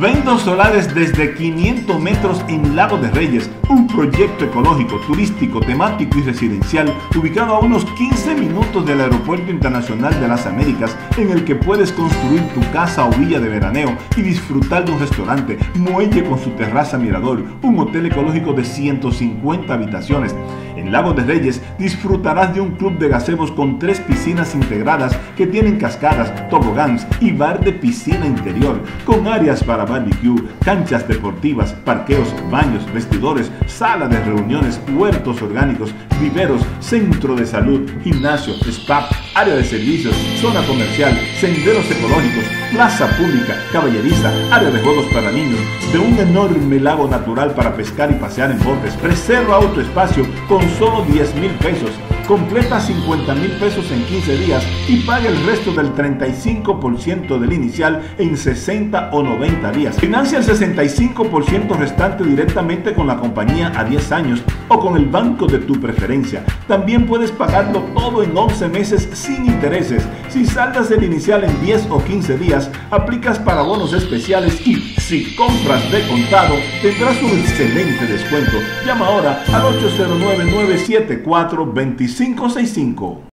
Ventos solares desde 500 metros en Lago de Reyes, un proyecto ecológico, turístico, temático y residencial ubicado a unos 15 minutos del Aeropuerto Internacional de las Américas, en el que puedes construir tu casa o villa de veraneo y disfrutar de un restaurante, muelle con su terraza mirador, un hotel ecológico de 150 habitaciones. En Lago de Reyes disfrutarás de un club de gazebos con tres piscinas integradas que tienen cascadas, toboganes y bar de piscina interior, con áreas para barbecue, canchas deportivas, parqueos, baños, vestidores, sala de reuniones, huertos orgánicos, viveros, centro de salud, gimnasio, spa, área de servicios, zona comercial, senderos ecológicos, plaza pública, caballeriza, área de juegos para niños, de un enorme lago natural para pescar y pasear en botes, reserva autoespacio con solo 10 mil pesos. Completa 50 mil pesos en 15 días y paga el resto del 35% del inicial en 60 o 90 días. Financia el 65% restante directamente con la compañía a 10 años o con el banco de tu preferencia. También puedes pagarlo todo en 11 meses sin intereses. Si saldas el inicial en 10 o 15 días, aplicas para bonos especiales y si compras de contado, tendrás un excelente descuento. Llama ahora al 809 974 2565.